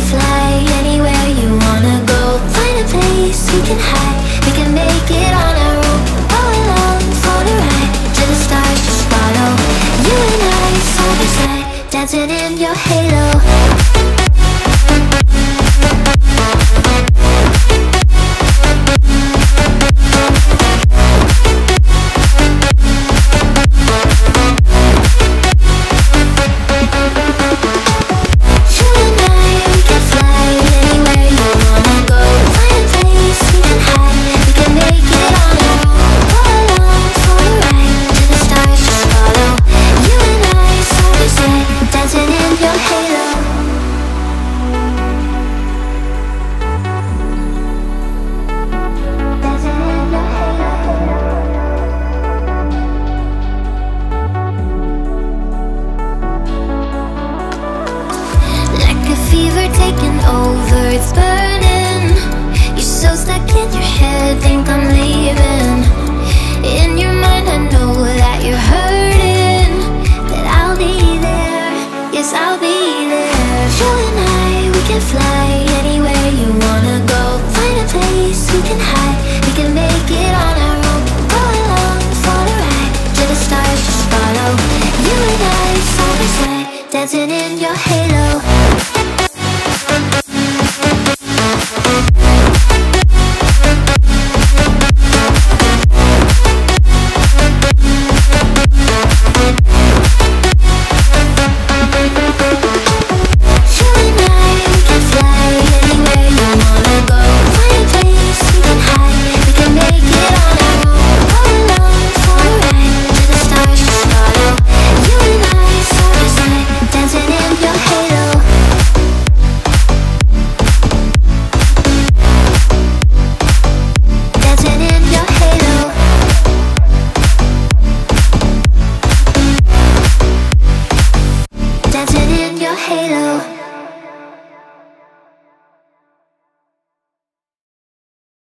fly anywhere you wanna go. Find a place we can hide. We can make it on our own. For the ride. To the stars just follow. You and I side by side. Dancing in your halo. taking over, it's burning. You're so stuck in your head, think I'm leaving. In your mind I know that you're hurting That I'll be there, yes I'll be there. You and I, we can fly anywhere you wanna go. Find a place we can hide, we can make it on our own. Go along for the ride, to the stars just follow. You and I, side by side, dancing in your halo.